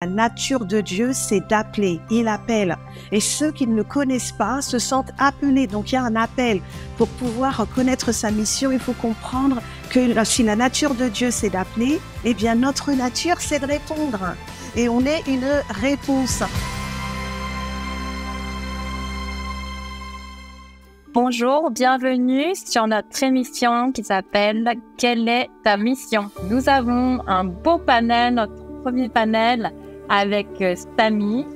La nature de Dieu, c'est d'appeler. Il appelle. Et ceux qui ne le connaissent pas se sentent appelés. Donc il y a un appel. Pour pouvoir connaître sa mission, il faut comprendre que si la nature de Dieu, c'est d'appeler, eh bien notre nature, c'est de répondre. Et on est une réponse. Bonjour, bienvenue sur notre émission qui s'appelle Quelle est ta mission? Nous avons un beau panel, notre premier panel avec euh, Stamy,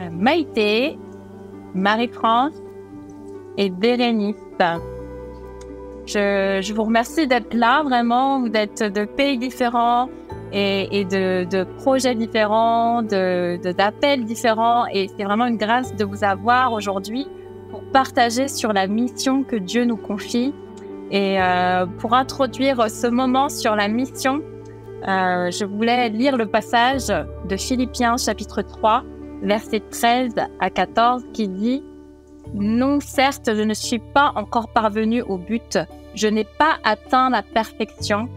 euh, Maïté, Marie-France et Bérénice. Je, vous remercie d'être là, vraiment, d'être de pays différents et, de, projets différents, de d'appels différents. Et c'est vraiment une grâce de vous avoir aujourd'hui pour partager sur la mission que Dieu nous confie. Et euh, pour introduire ce moment sur la mission, euh, je voulais lire le passage de Philippiens chapitre 3, versets 13 à 14 qui dit Non, certes, je ne suis pas encore parvenu au but, je n'ai pas atteint la perfection,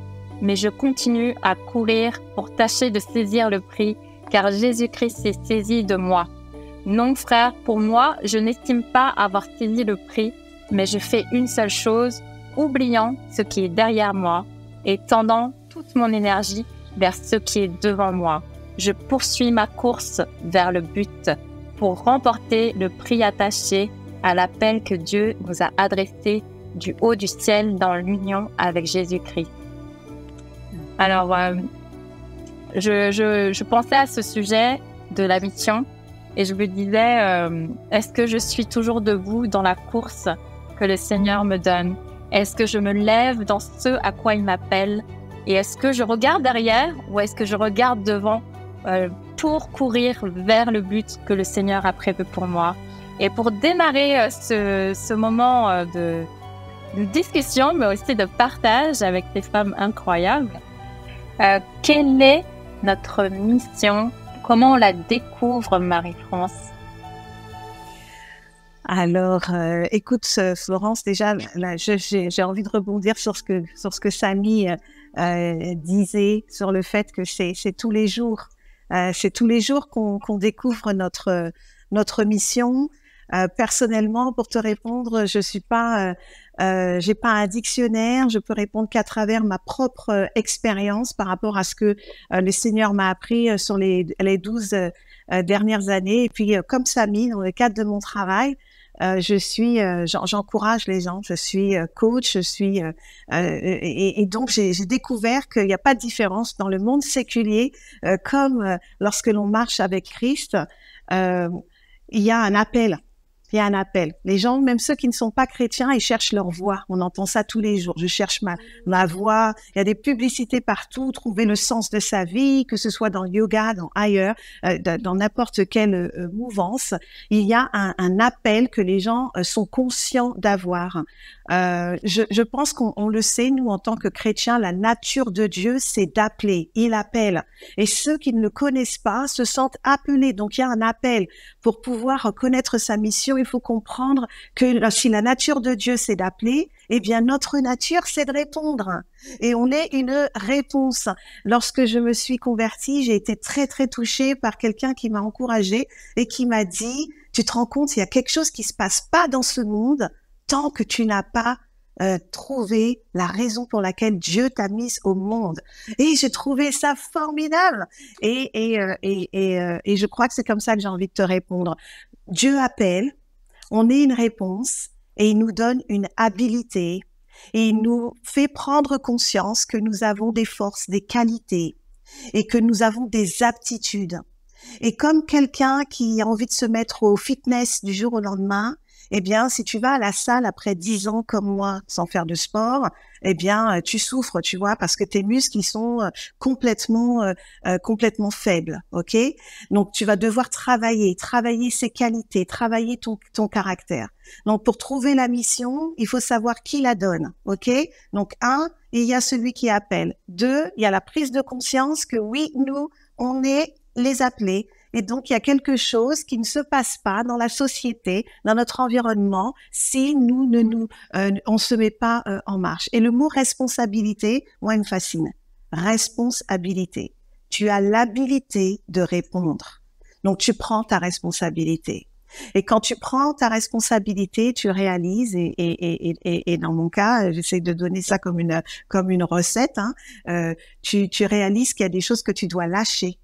mais je continue à courir pour tâcher de saisir le prix, car Jésus-Christ s'est saisi de moi. Non, frère, pour moi, je n'estime pas avoir saisi le prix, mais je fais une seule chose, oubliant ce qui est derrière moi et tendant toute mon énergie vers ce qui est devant moi. Je poursuis ma course vers le but pour remporter le prix attaché à l'appel que Dieu nous a adressé du haut du ciel dans l'union avec Jésus-Christ. Alors, euh, je, pensais à ce sujet de la mission et je me disais, euh, est-ce que je suis toujours debout dans la course que le Seigneur me donne? Est-ce que je me lève dans ce à quoi il m'appelle et est-ce que je regarde derrière ou est-ce que je regarde devant euh, pour courir vers le but que le Seigneur a prévu pour moi? Et pour démarrer euh, ce, ce, moment euh, de, de, discussion, mais aussi de partage avec des femmes incroyables, euh, quelle est notre mission? Comment on la découvre, Marie-France? Alors, écoute, Florence, déjà, j'ai envie de rebondir sur ce que sur ce que Samy euh, disait sur le fait que c'est tous les jours, euh, c'est tous les jours qu'on découvre notre notre mission. Euh, personnellement, pour te répondre, je suis pas, euh, j'ai pas un dictionnaire. Je peux répondre qu'à travers ma propre expérience par rapport à ce que le Seigneur m'a appris sur les les douze dernières années. Et puis, comme Samy, dans le cadre de mon travail, euh, je suis, euh, j'encourage les gens, je suis euh, coach, je suis, et, et, donc j'ai découvert qu'il n'y a pas de différence dans le monde séculier, comme lorsque l'on marche avec Christ, il y a un appel il y a un appel. Les gens, même ceux qui ne sont pas chrétiens, ils cherchent leur voix. On entend ça tous les jours. Je cherche ma, ma voix. Il y a des publicités partout. Trouver le sens de sa vie, que ce soit dans le yoga, dans ailleurs, euh, dans n'importe quelle euh, mouvance. Il y a un, un, appel que les gens euh, sont conscients d'avoir. Euh, je, je, pense qu'on le sait, nous, en tant que chrétiens, la nature de Dieu, c'est d'appeler. Il appelle. Et ceux qui ne le connaissent pas se sentent appelés. Donc, il y a un appel. Pour pouvoir connaître sa mission, il faut comprendre que si la nature de Dieu, c'est d'appeler, eh bien, notre nature, c'est de répondre. Et on est une réponse. Lorsque je me suis convertie, j'ai été très, très touchée par quelqu'un qui m'a encouragée et qui m'a dit, tu te rends compte, il y a quelque chose qui se passe pas dans ce monde tant que tu n'as pas euh, trouvé la raison pour laquelle Dieu t'a mise au monde. Et j'ai trouvé ça formidable. Et, et, euh, et, et, euh, et je crois que c'est comme ça que j'ai envie de te répondre. Dieu appelle, on est une réponse et il nous donne une habilité et il nous fait prendre conscience que nous avons des forces, des qualités et que nous avons des aptitudes. Et comme quelqu'un qui a envie de se mettre au fitness du jour au lendemain, eh bien, si tu vas à la salle après dix ans comme moi, sans faire de sport, eh bien, euh, tu souffres, tu vois, parce que tes muscles ils sont euh, complètement, euh, complètement faibles, ok? Donc, tu vas devoir travailler, travailler ses qualités, travailler ton, ton caractère. Donc, pour trouver la mission, il faut savoir qui la donne, ok? Donc, un, il y a celui qui appelle. Deux, il y a la prise de conscience que oui, nous, on est les appelés et donc, il y a quelque chose qui ne se passe pas dans la société, dans notre environnement, si nous ne nous, euh, on se met pas euh, en marche. Et le mot responsabilité, moi, il me fascine. Responsabilité. tu as l'habilité de répondre. Donc, tu prends ta responsabilité. Et quand tu prends ta responsabilité, tu réalises, et, et, et, et dans mon cas, j'essaie de donner ça comme une, comme une recette, hein, euh, tu, tu réalises qu'il y a des choses que tu dois lâcher.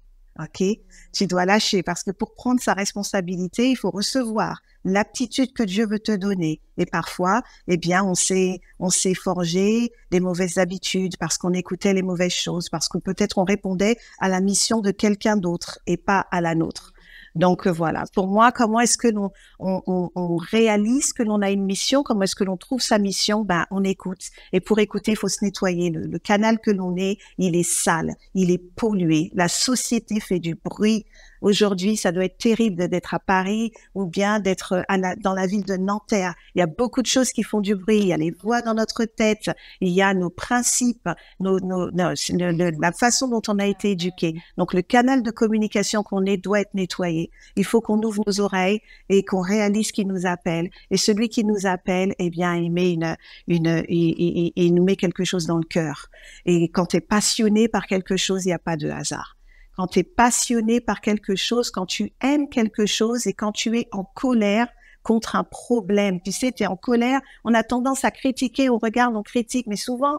Tu dois lâcher parce que pour prendre sa responsabilité, il faut recevoir l'aptitude que Dieu veut te donner. Et parfois, eh bien, on s'est, on s'est forgé des mauvaises habitudes parce qu'on écoutait les mauvaises choses, parce que peut-être on répondait à la mission de quelqu'un d'autre et pas à la nôtre. Donc euh, voilà, pour moi, comment est-ce que l'on on, on, on, réalise que l'on a une mission? Comment est-ce que l'on trouve sa mission? Ben, on écoute. Et pour écouter, il faut se nettoyer. Le, le canal que l'on est, il est sale, il est pollué. La société fait du bruit Aujourd'hui, ça doit être terrible d'être à Paris ou bien d'être dans la ville de Nanterre. Il y a beaucoup de choses qui font du bruit. Il y a les voix dans notre tête. Il y a nos principes, nos, nos, la façon dont on a été éduqué. Donc, le canal de communication qu'on est doit être nettoyé. Il faut qu'on ouvre nos oreilles et qu'on réalise qui nous appelle. Et celui qui nous appelle, eh bien, il met une, une, il, il nous met quelque chose dans le cœur. Et quand tu es passionné par quelque chose, il n'y a pas de hasard quand tu es passionné par quelque chose, quand tu aimes quelque chose et quand tu es en colère contre un problème. Tu sais, tu es en colère, on a tendance à critiquer, on regarde, on critique, mais souvent,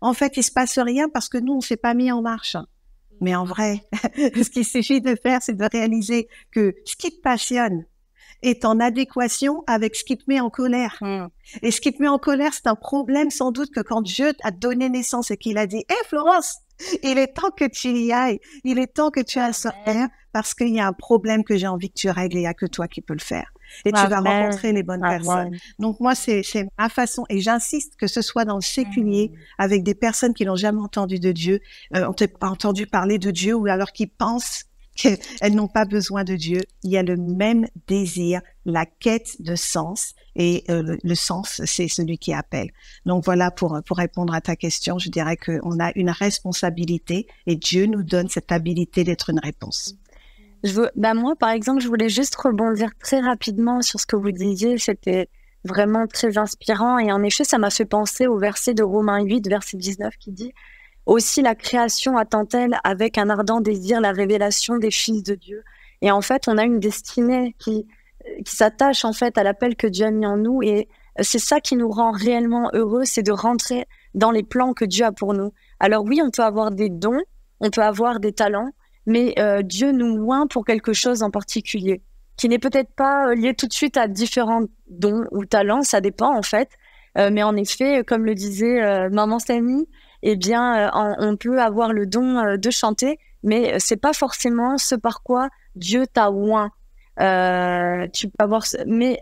en fait, il se passe rien parce que nous, on s'est pas mis en marche. Mais en vrai, ce qu'il suffit de faire, c'est de réaliser que ce qui te passionne est en adéquation avec ce qui te met en colère. Hmm. Et ce qui te met en colère, c'est un problème sans doute que quand Dieu a donné naissance et qu'il a dit, hé Florence, il est temps que tu y ailles. Il est temps que tu ailles sortir parce qu'il y a un problème que j'ai envie que tu règles et il n'y a que toi qui peux le faire. Et tu vas rencontrer les bonnes personnes. Donc moi, c'est ma façon, et j'insiste que ce soit dans le séculier, avec des personnes qui n'ont jamais entendu de Dieu, euh, ont pas entendu parler de Dieu, ou alors qui pensent qu'elles n'ont pas besoin de Dieu. Il y a le même désir, la quête de sens, et euh, le, sens, c'est celui qui appelle. Donc voilà, pour, pour répondre à ta question, je dirais qu'on a une responsabilité et Dieu nous donne cette habilité d'être une réponse. Je veux, bah moi, par exemple, je voulais juste rebondir très rapidement sur ce que vous disiez. C'était vraiment très inspirant. Et en effet, ça m'a fait penser au verset de Romains 8, verset 19, qui dit aussi la création attend-elle avec un ardent désir la révélation des fils de Dieu. Et en fait, on a une destinée qui, qui s'attache en fait à l'appel que Dieu a mis en nous. Et c'est ça qui nous rend réellement heureux, c'est de rentrer dans les plans que Dieu a pour nous. Alors oui, on peut avoir des dons, on peut avoir des talents, mais euh, Dieu nous loin pour quelque chose en particulier, qui n'est peut-être pas euh, lié tout de suite à différents dons ou talents, ça dépend en fait. Euh, mais en effet, comme le disait maman Samy, eh bien, euh, on peut avoir le don euh, de chanter, mais c'est pas forcément ce par quoi Dieu t'a oint. Euh, tu peux avoir, mais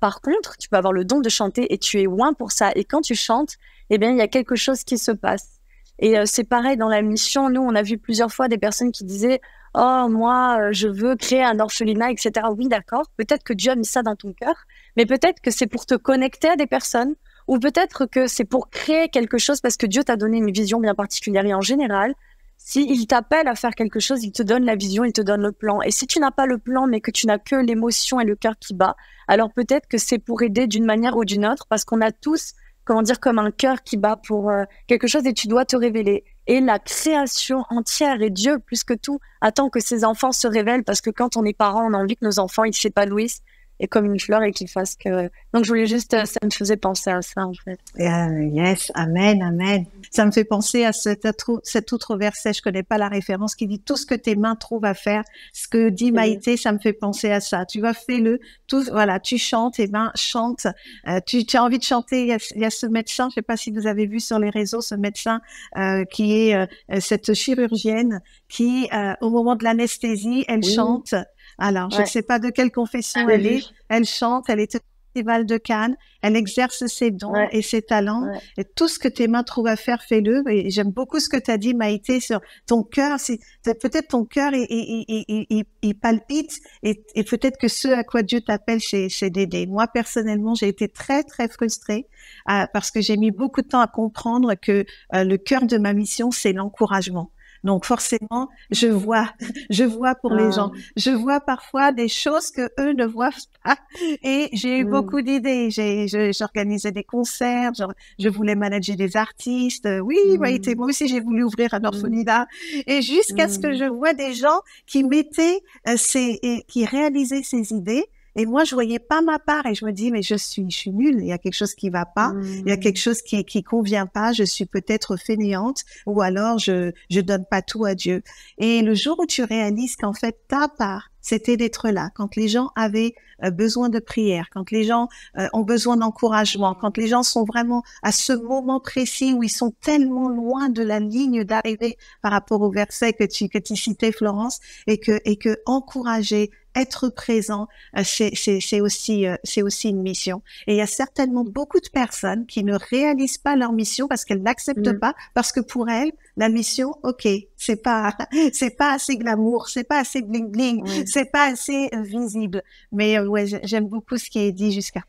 par contre, tu peux avoir le don de chanter et tu es oint pour ça. Et quand tu chantes, eh bien, il y a quelque chose qui se passe. Et c'est pareil dans la mission. Nous, on a vu plusieurs fois des personnes qui disaient Oh, moi, je veux créer un orphelinat, etc. Oui, d'accord. Peut-être que Dieu a mis ça dans ton cœur, mais peut-être que c'est pour te connecter à des personnes ou peut-être que c'est pour créer quelque chose parce que Dieu t'a donné une vision bien particulière. Et en général, s'il t'appelle à faire quelque chose, il te donne la vision, il te donne le plan. Et si tu n'as pas le plan, mais que tu n'as que l'émotion et le cœur qui bat, alors peut-être que c'est pour aider d'une manière ou d'une autre, parce qu'on a tous, comment dire, comme un cœur qui bat pour euh, quelque chose et tu dois te révéler. Et la création entière et Dieu, plus que tout, attend que ses enfants se révèlent, parce que quand on est parent, on a envie que nos enfants, ils s'épanouissent et comme une fleur et qu'il fasse que. Donc je voulais juste, ça me faisait penser à ça en fait. yes, amen, amen. Ça me fait penser à cet autre, cet autre verset, je connais pas la référence, qui dit tout ce que tes mains trouvent à faire. Ce que dit Maïté, ça me fait penser à ça. Tu vas fais-le. Tout, voilà, tu chantes, tes mains chantent. Euh, tu, tu, as envie de chanter. Il y, a, il y, a, ce médecin, je sais pas si vous avez vu sur les réseaux, ce médecin euh, qui est euh, cette chirurgienne qui, euh, au moment de l'anesthésie, elle chante. Alors, je ne sais pas de quelle confession elle est. Elle chante, elle est au Festival de Cannes, elle exerce ses dons et ses talents. Et tout ce que tes mains trouvent à faire, fais-le. Et j'aime beaucoup ce que tu as dit, Maïté, sur ton cœur. Peut-être ton cœur, il, palpite et, peut-être que ce à quoi Dieu t'appelle, c'est d'aider. Moi, personnellement, j'ai été très, très frustrée euh, parce que j'ai mis beaucoup de temps à comprendre que euh, le cœur de ma mission, c'est l'encouragement Donc forcément, je vois, je vois pour les gens. Ah. Je vois parfois des choses que eux ne voient pas. Et j'ai eu mmh. beaucoup d'idées. J'ai, j'organisais des concerts. Je, voulais manager des artistes. Oui, mmh. moi aussi j'ai voulu ouvrir un mmh. orphelinat. Et jusqu'à ce que je vois des gens qui mettaient euh, ces, qui réalisaient ces idées et moi, je voyais pas ma part et je me dis, mais je suis, je suis nulle. Il y a quelque chose qui va pas. Il y a quelque mmh. chose qui, qui convient pas. Je suis peut-être fainéante ou alors je, je donne pas tout à Dieu. Et le jour où tu réalises qu'en fait, ta part, c'était d'être là. Quand les gens avaient euh, besoin de prière, quand les gens euh, ont besoin d'encouragement, quand les gens sont vraiment à ce moment précis où ils sont tellement loin de la ligne d'arrivée par rapport au verset que tu, que tu citais, Florence, et que, et que encourager, être présent, euh, c'est aussi euh, c'est aussi une mission. Et il y a certainement beaucoup de personnes qui ne réalisent pas leur mission parce qu'elles n'acceptent mm. pas, parce que pour elles, la mission, ok, c'est pas c'est pas assez glamour, c'est pas assez bling bling, c'est pas assez euh, visible. Mais ouais, j'aime beaucoup ce qui est dit jusqu'à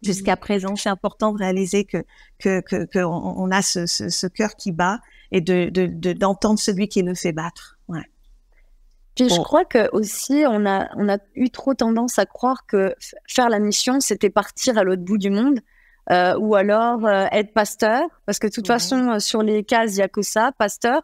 jusqu'à présent. C'est important de réaliser que que que, on, a ce, ce, ce cœur qui bat et de d'entendre de, celui qui nous fait battre. Ouais. Puis je crois que aussi on a on a eu trop tendance à croire que faire la mission c'était partir à l'autre bout du monde euh, ou alors euh, être pasteur parce que de toute façon euh, sur les cases il y a que ça pasteur.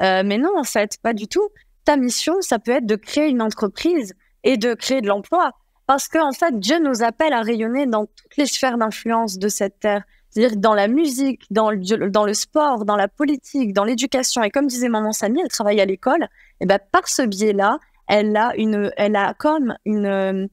Euh, mais non en fait pas du tout. Ta mission ça peut être de créer une entreprise et de créer de l'emploi. Parce que en fait Dieu nous appelle à rayonner dans toutes les sphères d'influence de cette terre. C'est-à-dire dans la musique, dans le, dans le sport, dans la politique, dans l'éducation. Et comme disait maman Samy, elle travaille à l'école. Et ben par ce biais-là, elle a une, elle a comme une,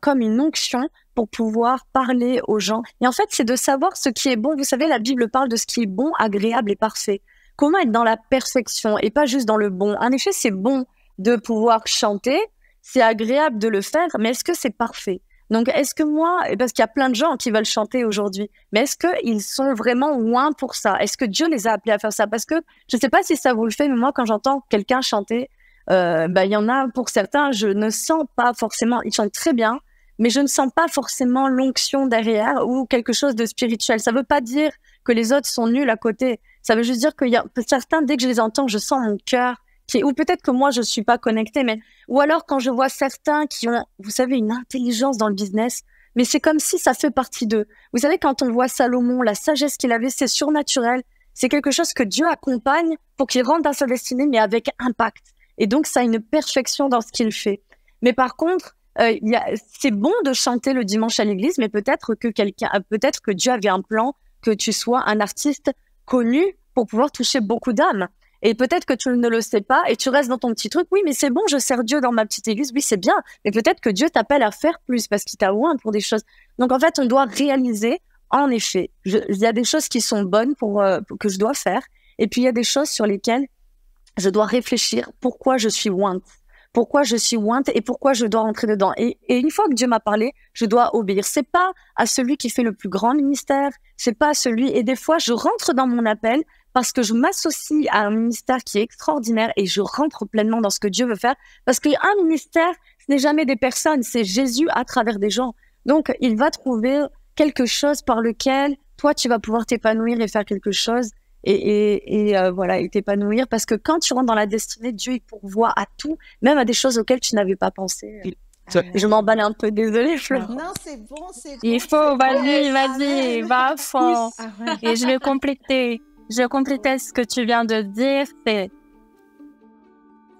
comme une onction pour pouvoir parler aux gens. Et en fait, c'est de savoir ce qui est bon. Vous savez, la Bible parle de ce qui est bon, agréable et parfait. Comment être dans la perfection et pas juste dans le bon? En effet, c'est bon de pouvoir chanter, c'est agréable de le faire, mais est-ce que c'est parfait? Donc, est-ce que moi, parce qu'il y a plein de gens qui veulent chanter aujourd'hui, mais est-ce qu'ils sont vraiment loin pour ça? Est-ce que Dieu les a appelés à faire ça? Parce que je ne sais pas si ça vous le fait, mais moi, quand j'entends quelqu'un chanter, euh, bah, il y en a pour certains, je ne sens pas forcément, ils chantent très bien, mais je ne sens pas forcément l'onction derrière ou quelque chose de spirituel. Ça ne veut pas dire que les autres sont nuls à côté. Ça veut juste dire qu'il y a certains, dès que je les entends, je sens mon cœur ou peut-être que moi je suis pas connectée, mais ou alors quand je vois certains qui ont, vous savez, une intelligence dans le business, mais c'est comme si ça fait partie d'eux. Vous savez, quand on voit Salomon, la sagesse qu'il avait, c'est surnaturel. C'est quelque chose que Dieu accompagne pour qu'il rentre dans sa destinée, mais avec impact. Et donc, ça a une perfection dans ce qu'il fait. Mais par contre, euh, c'est bon de chanter le dimanche à l'église, mais peut-être que quelqu'un, peut-être que Dieu avait un plan que tu sois un artiste connu pour pouvoir toucher beaucoup d'âmes. Et peut-être que tu ne le sais pas et tu restes dans ton petit truc. Oui, mais c'est bon, je sers Dieu dans ma petite église. Oui, c'est bien. Mais peut-être que Dieu t'appelle à faire plus parce qu'il t'a oint pour des choses. Donc en fait, on doit réaliser, en effet, il y a des choses qui sont bonnes pour, euh, que je dois faire. Et puis il y a des choses sur lesquelles je dois réfléchir pourquoi je suis ointe pourquoi je suis ointe et pourquoi je dois rentrer dedans. Et, et une fois que Dieu m'a parlé, je dois obéir. C'est pas à celui qui fait le plus grand ministère, c'est pas à celui. Et des fois, je rentre dans mon appel parce que je m'associe à un ministère qui est extraordinaire et je rentre pleinement dans ce que Dieu veut faire. Parce qu'un ministère, ce n'est jamais des personnes, c'est Jésus à travers des gens. Donc, il va trouver quelque chose par lequel toi, tu vas pouvoir t'épanouir et faire quelque chose et, et, et euh, voilà, et t'épanouir. Parce que quand tu rentres dans la destinée, Dieu, il pourvoit à tout, même à des choses auxquelles tu n'avais pas pensé. Je m'emballe un peu, désolée, Fleur. Non, c'est bon, c'est bon. Il faut, vas-y, vas-y, va fond. Et je vais compléter je complétais ce que tu viens de dire, c'est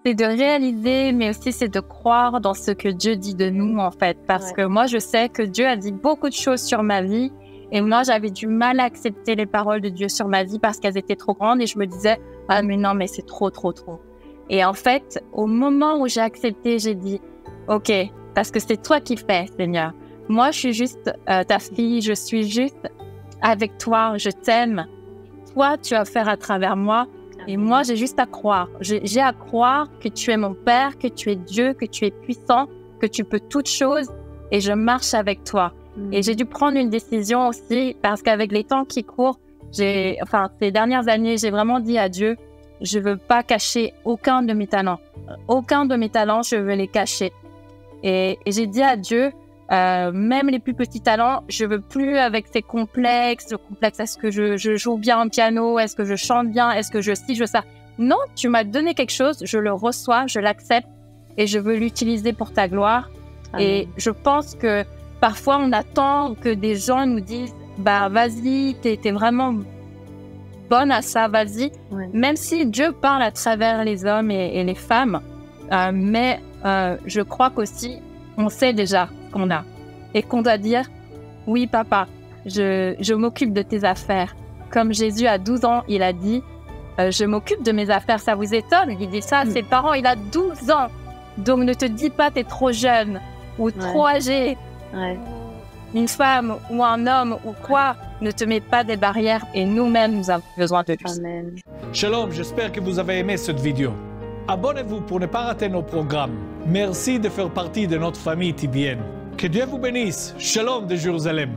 c'est de réaliser, mais aussi c'est de croire dans ce que Dieu dit de nous, en fait. Parce que moi, je sais que Dieu a dit beaucoup de choses sur ma vie. Et moi, j'avais du mal à accepter les paroles de Dieu sur ma vie parce qu'elles étaient trop grandes. Et je me disais, ah, mais non, mais c'est trop, trop, trop. Et en fait, au moment où j'ai accepté, j'ai dit, OK, parce que c'est toi qui fais, Seigneur. Moi, je suis juste euh, ta fille, je suis juste avec toi, je t'aime toi, tu vas faire à travers moi. Et moi, j'ai juste à croire. J'ai à croire que tu es mon Père, que tu es Dieu, que tu es puissant, que tu peux toutes choses et je marche avec toi. Mm. Et j'ai dû prendre une décision aussi parce qu'avec les temps qui courent, j'ai, enfin, ces dernières années, j'ai vraiment dit à Dieu, je veux pas cacher aucun de mes talents. Aucun de mes talents, je veux les cacher. Et, et j'ai dit à Dieu, euh, même les plus petits talents, je veux plus avec ces complexes, le complexe, est-ce que je, je, joue bien un piano, est-ce que je chante bien, est-ce que je si je ça. non, tu m'as donné quelque chose, je le reçois, je l'accepte et je veux l'utiliser pour ta gloire. Et je pense que parfois on attend que des gens nous disent, bah vas-y, t'es es vraiment bonne à ça, vas-y. Même si Dieu parle à travers les hommes et, les femmes, euh, mais euh, je crois qu'aussi on sait déjà qu'on a et qu'on doit dire, oui papa, je, je m'occupe de tes affaires. Comme Jésus à 12 ans, il a dit, euh, je m'occupe de mes affaires. Ça vous étonne? Il dit ça à mm. ses parents, il a 12 ans. Donc ne te dis pas tu es trop jeune ou trop âgé. Une femme ou un homme ou quoi, ne te mets pas des barrières et nous-mêmes nous avons besoin de lui. Shalom, j'espère que vous avez aimé cette vidéo. Abonnez-vous pour ne pas rater nos programmes. Merci de faire partie de notre famille tibienne. Que Dieu vous bénisse. Shalom de Jérusalem.